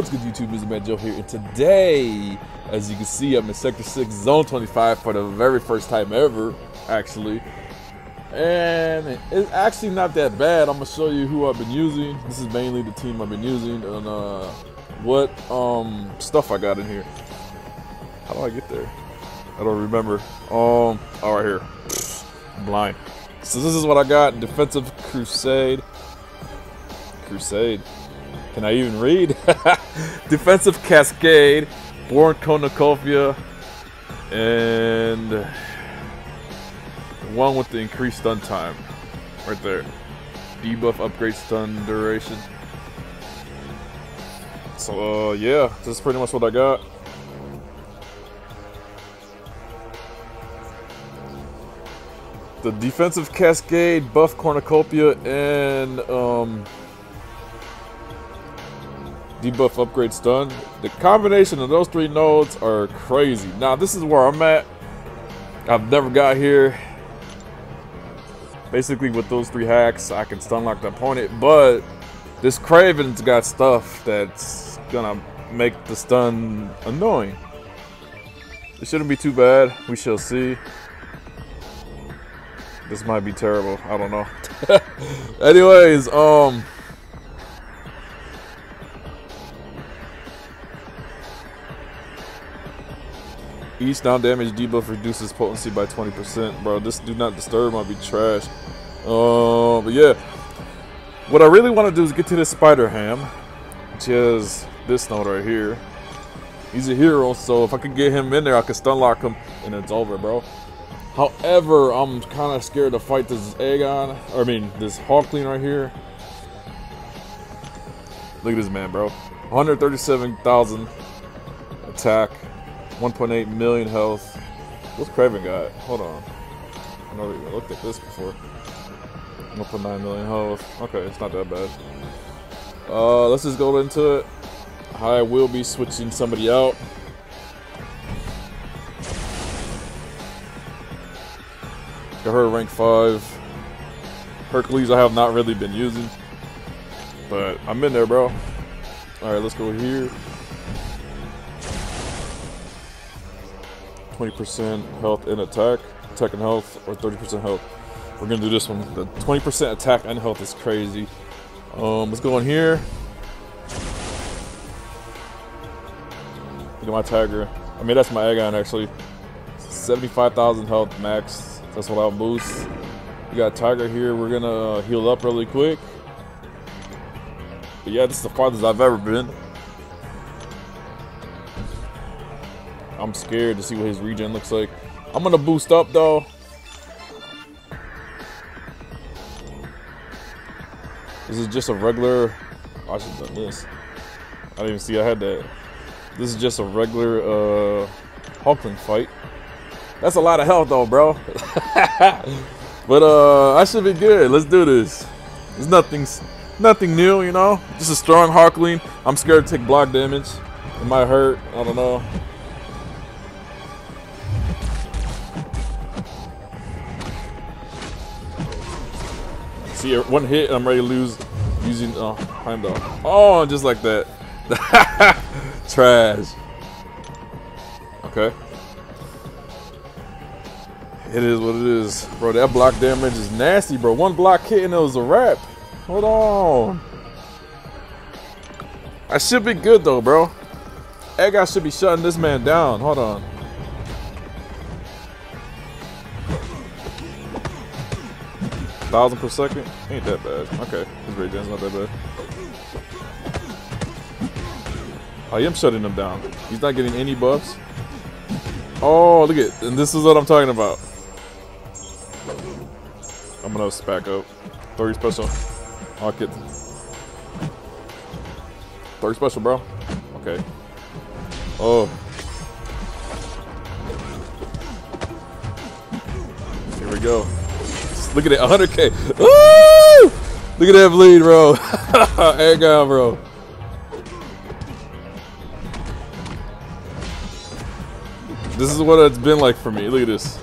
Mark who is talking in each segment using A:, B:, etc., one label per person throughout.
A: What's good YouTube, Music Man Joe here, and today, as you can see, I'm in Sector 6, Zone 25 for the very first time ever, actually. And it's actually not that bad. I'm gonna show you who I've been using. This is mainly the team I've been using and uh, what um, stuff I got in here. How do I get there? I don't remember. Um, oh, right here. blind. So this is what I got: Defensive Crusade. Crusade. Can I even read? Defensive Cascade, Born Cornucopia, and one with the increased stun time. Right there. Debuff upgrade stun duration. So, uh, yeah, this is pretty much what I got. The defensive cascade, buff cornucopia, and um, debuff upgrade stun. The combination of those three nodes are crazy. Now, this is where I'm at. I've never got here. Basically, with those three hacks, I can stun lock the opponent, but this Kraven's got stuff that's gonna make the stun annoying. It shouldn't be too bad. We shall see. This might be terrible. I don't know. Anyways, um... Each down damage debuff reduces potency by 20%. Bro, this do not disturb might be trash. Uh, but yeah. What I really want to do is get to this Spider Ham. Which is this node right here. He's a hero, so if I could get him in there, I could stun lock him, and it's over, bro. However, I'm kind of scared to fight this Aegon. Or, I mean, this Hulkling right here. Look at this man, bro. 137,000 attack. 1.8 million health. What's Kraven got? Hold on. I never even looked at this before. 1.9 million health. Okay, it's not that bad. Uh, let's just go into it. I will be switching somebody out. Got her rank 5. Hercules I have not really been using. But I'm in there, bro. Alright, let's go here. 20% health and attack, attack and health, or 30% health. We're gonna do this one. The 20% attack and health is crazy. Um, let's go in here. Look at my Tiger. I mean, that's my Aegon actually. 75,000 health max. That's what I'll boost. We got Tiger here. We're gonna uh, heal up really quick. But yeah, this is the farthest I've ever been. I'm scared to see what his regen looks like. I'm gonna boost up though. This is just a regular. Oh, I should have done this. I didn't even see I had that. This is just a regular uh, Hulkling fight. That's a lot of health though, bro. but uh, I should be good. Let's do this. It's nothing, nothing new, you know. Just a strong Hulkling. I'm scared to take block damage. It might hurt. I don't know. See, one hit, and I'm ready to lose using uh, Heimdall. Oh, just like that. Trash. Okay. It is what it is. Bro, that block damage is nasty, bro. One block hit and it was a wrap. Hold on. I should be good, though, bro. Aegon should be shutting this man down. Hold on. Thousand per second? Ain't that bad. Okay, his regen's not that bad. Oh, I am shutting him down. He's not getting any buffs. Oh, look at and this is what I'm talking about. I'm gonna back up. 30 special. I'll get 30 special, bro. Okay. Oh. Here we go. Look at it, 100k. Woo! Look at that bleed, bro. Aegon, bro. This is what it's been like for me. Look at this.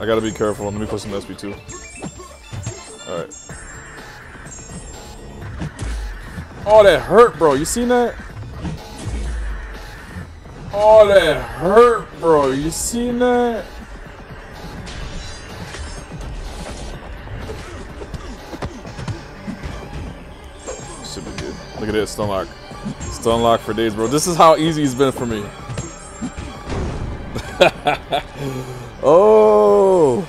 A: I gotta be careful. Let me put some SP2. Alright. Oh, that hurt, bro. You seen that? Oh, that hurt, bro. You seen that? Look at this, stun lock. Stun lock for days, bro. This is how easy it's been for me. oh.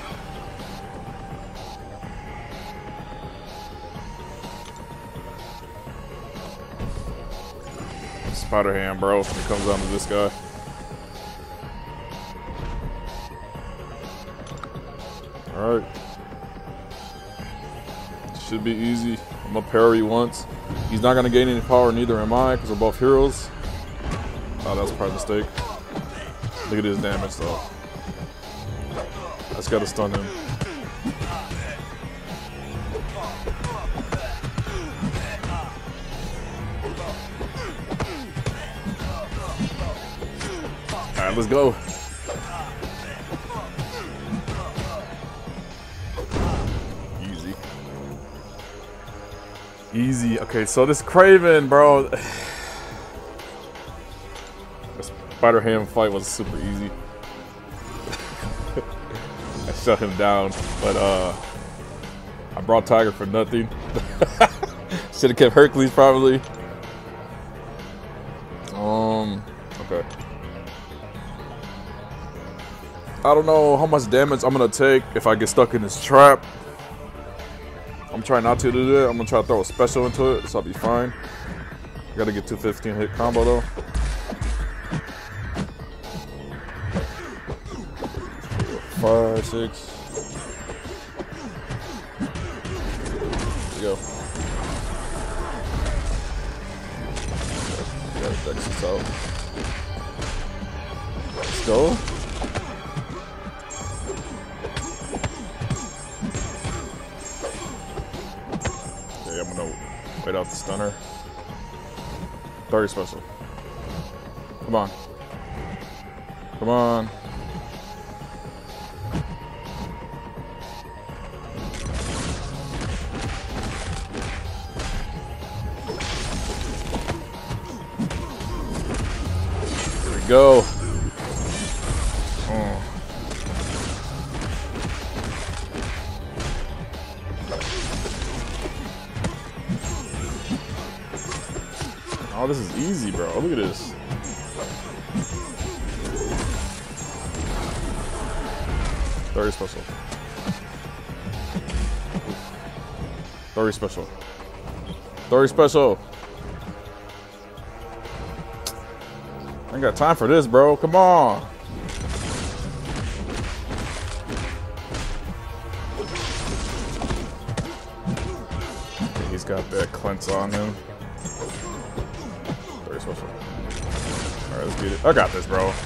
A: Spider Ham, bro. When it comes down to this guy. Alright. Should be easy. I'm gonna parry once. He's not gonna gain any power, neither am I, because we're both heroes. Oh, that's probably a part of the mistake. Look at his damage, though. That's gotta stun him. Alright, let's go. Easy. Okay, so this Kraven, bro. the Spider Ham fight was super easy. I shut him down, but uh, I brought Tiger for nothing. Should have kept Hercules probably. Um, okay. I don't know how much damage I'm gonna take if I get stuck in this trap. Trying not to do that. I'm gonna try to throw a special into it, so I'll be fine. I Gotta get 215 hit combo though. Five, six. There go. Gotta this out. Let's go. Wait out the stunner. 30 special. Come on. Come on. There we go. Oh, this is easy, bro. Look at this. Very special. Very special. Very special. I ain't got time for this, bro. Come on. Okay, he's got that cleanse on him. Let's. I got this, bro.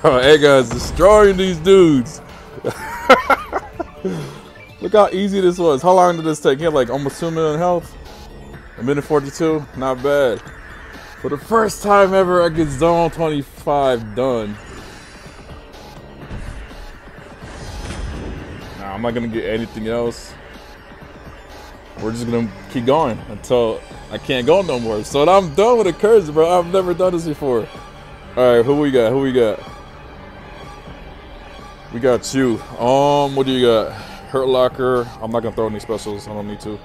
A: Hey guys, destroying these dudes. Look how easy this was. How long did this take? He had like almost 2 million health. A minute 42. Not bad. For the first time ever, I get Zone 25 done. Nah, I'm not gonna get anything else. We're just gonna keep going until I can't go no more. So I'm done with the curse, bro. I've never done this before. Alright, who we got? Who we got? We got you. Um, what do you got? Hurt Locker. I'm not gonna throw any specials. I don't need to.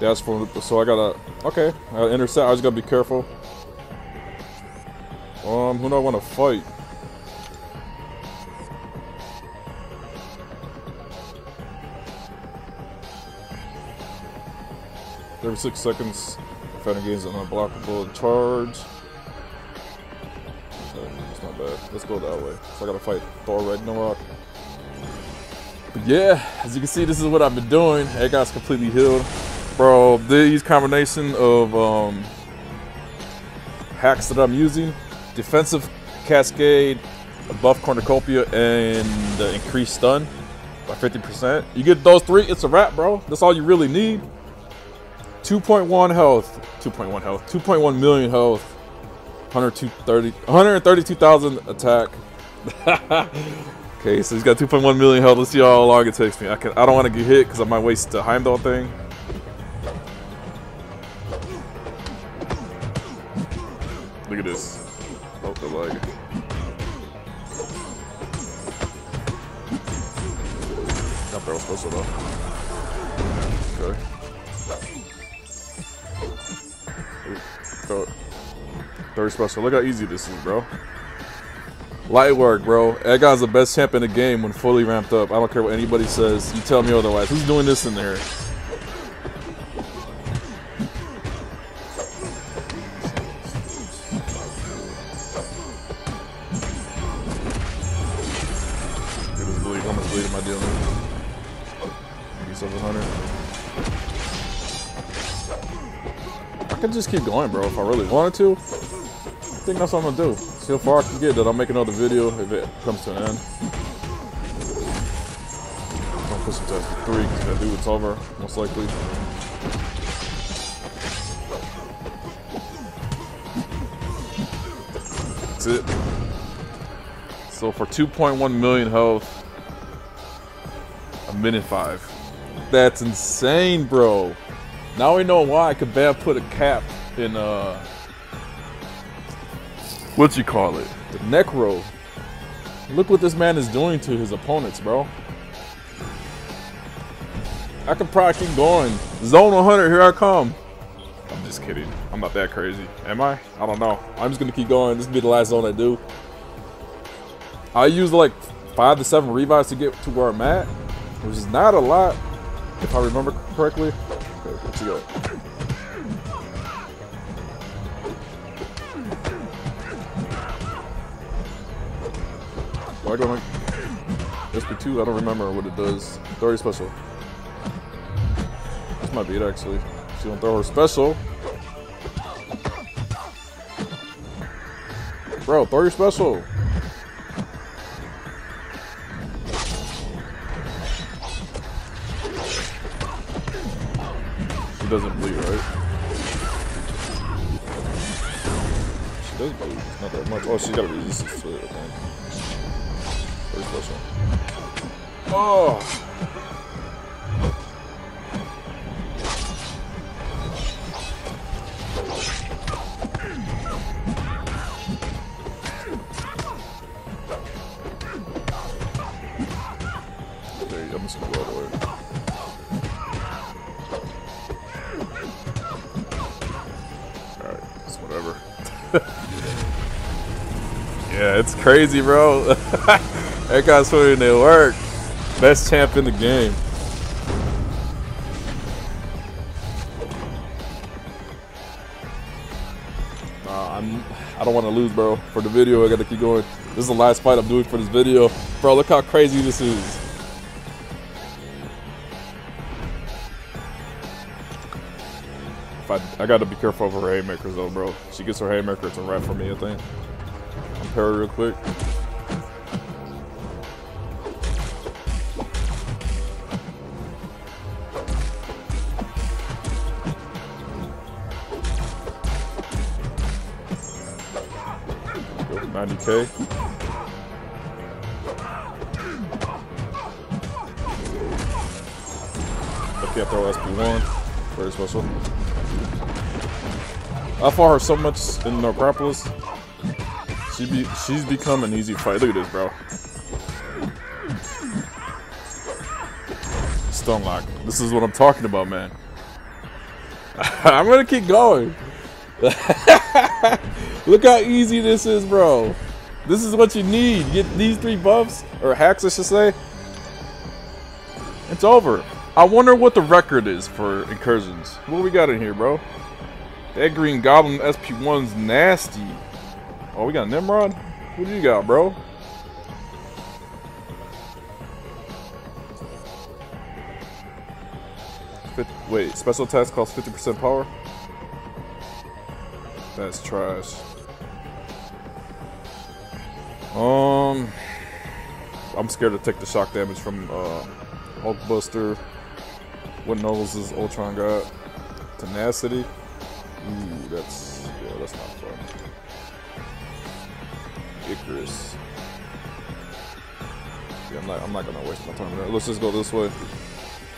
A: That's for so I gotta. Okay, I intercept. I just gotta be careful. Um, who do I want to fight? Every six seconds, fighting gains an unblockable charge. It's not bad. Let's go that way. So I gotta fight Thor Ragnarok. But yeah, as you can see, this is what I've been doing. That guy's completely healed. Bro, these combination of um, hacks that I'm using, defensive cascade, buff cornucopia, and the increased stun by 50%. You get those three, it's a wrap, bro. That's all you really need. 2.1 health, 2.1 health, 2.1 million health, 132,000 attack. Okay, so he's got 2.1 million health. Let's see how long it takes me. I can. I don't want to get hit because I might waste the Heimdall thing. Look at this. Oh, the leg. Not barrel special though. Okay. Third special. Look how easy this is, bro. Light work, bro. That guy's the best champ in the game when fully ramped up. I don't care what anybody says. You tell me otherwise. Who's doing this in there? I dealing? Maybe 700. I can just keep going, bro, if I really wanted to. Think that's what I'm gonna do. See how far I can get. That I'll make another video if it comes to an end. Don't push it to three because I do, over most likely. That's it. So for 2.1 million health, a minute five. That's insane, bro. Now we know why I could Kabam put a cap in uh what you call it? Necro. Look what this man is doing to his opponents, bro. I could probably keep going. Zone 100, here I come. I'm just kidding. I'm not that crazy. Am I? I don't know. I'm just gonna keep going. This will be the last zone I do. I use like five to seven revives to get to where I'm at, which is not a lot, if I remember correctly. Okay, let's go. Why do I SP2? I don't remember what it does. 30 special. This might be it actually. She don't throw her special. Bro, throw your special. She doesn't bleed, right? She does bleed. Not that much. Oh, she's got a resistance to it, I think. Oh! All. Alright, it's whatever. yeah, it's crazy, bro. that guy's putting in work. Best champ in the game. Nah, I'm. I don't want to lose, bro. For the video, I gotta keep going. This is the last fight I'm doing for this video, bro. Look how crazy this is. I, I gotta be careful of her haymakers though, bro. She gets her haymaker, it's a wrap for me, I think. I'm real quick. 90k. Okay, I throw SP1. Very special. I fought her so much in Necropolis. She be she's become an easy fight. Look at this, bro. Stone lock. This is what I'm talking about, man. I'm gonna keep going. Look how easy this is, bro. This is what you need. You get these three buffs, or hacks, I should say. It's over. I wonder what the record is for incursions. What we got in here, bro? That Green Goblin SP1's nasty. Oh, we got Nimrod? What do you got, bro? Wait, special attack costs 50% power? That's trash. Um, I'm scared to take the shock damage from uh, Hulkbuster. What Nobles is Ultron got? Tenacity. Ooh, that's yeah, that's not fun. Icarus. Yeah, I'm not. I'm not gonna waste my time there. Let's just go this way.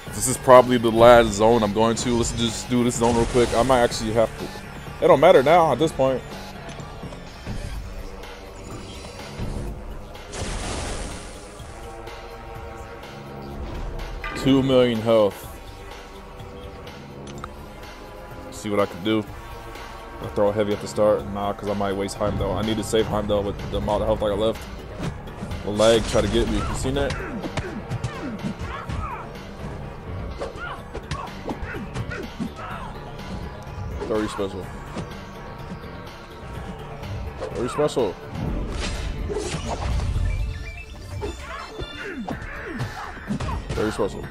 A: This is probably the last zone I'm going to. Let's just do this zone real quick. I might actually have to. It don't matter now at this point. Two million health. See what I can do. I'll throw heavy at the start. Nah, because I might waste Heimdall. I need to save Heimdall with the amount of health I got left. The lag try to get me. You seen that? Thirty special. Thirty special. Very special.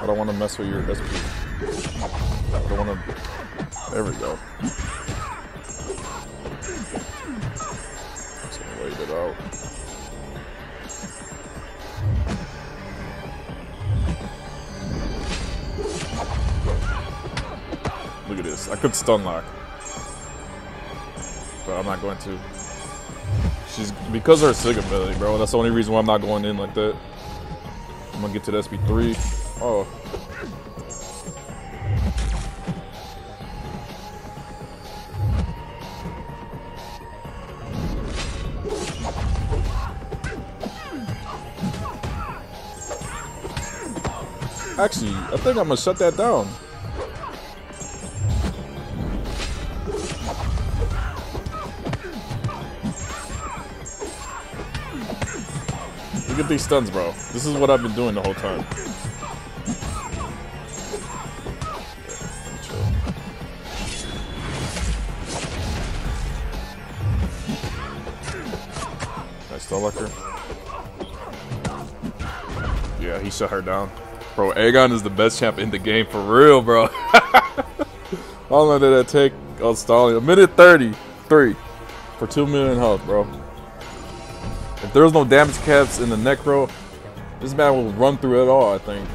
A: I don't want to mess with your SP. I don't want to. There we go. Just gonna wait it out. Look at this. I could stun lock. But I'm not going to. She's because of her sig ability, bro. That's the only reason why I'm not going in like that. I'm gonna get to the SP3. Oh. Actually, I think I'm gonna shut that down. These stuns, bro. This is what I've been doing the whole time. Nice stun her. Yeah, he shut her down. Bro, Aegon is the best champ in the game for real, bro. How long did that take on Stallion? A minute 33 for 2 million health, bro. If there was no damage caps in the Necro, this man will run through it all, I think.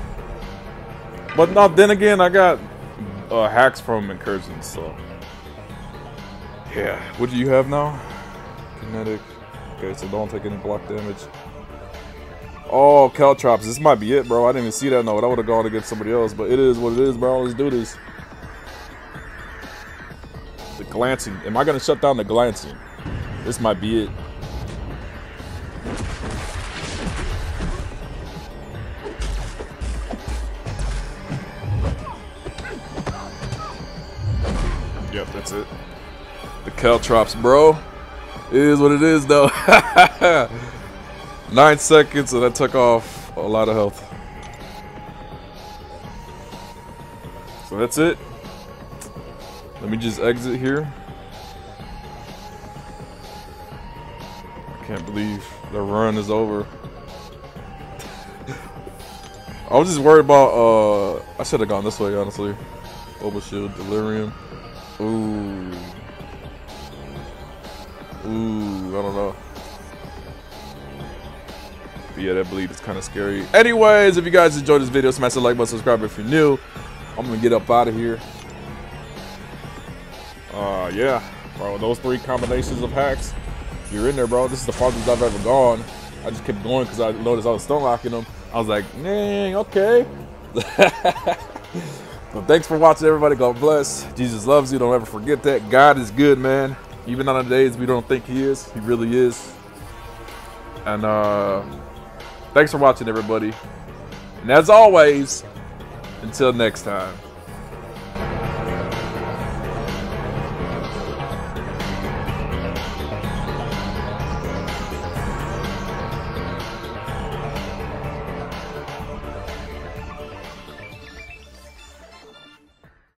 A: But not then again, I got uh, hacks from incursions, so. Yeah. What do you have now? Kinetic. Okay, so don't take any block damage. Oh, Caltrops. This might be it, bro. I didn't even see that note. I would have gone against somebody else, but it is what it is, bro. Let's do this. The glancing. Am I going to shut down the glancing? This might be it. Caltrops, bro. It is what it is, though. Nine seconds, and I took off a lot of health. So that's it. Let me just exit here. I can't believe the run is over. I was just worried about, uh, I should have gone this way, honestly. Overshield, Delirium. Ooh. Ooh, I don't know. But yeah, that bleed is kind of scary. Anyways, if you guys enjoyed this video, smash the like button, subscribe if you're new. I'm gonna get up out of here. Uh, yeah, bro, those three combinations of hacks, you're in there, bro. This is the farthest I've ever gone. I just kept going because I noticed I was stun locking them. I was like, dang, okay. Well, thanks for watching, everybody. God bless. Jesus loves you. Don't ever forget that. God is good, man. Even on the days we don't think He is, He really is. And uh, thanks for watching, everybody. And as always, until next time.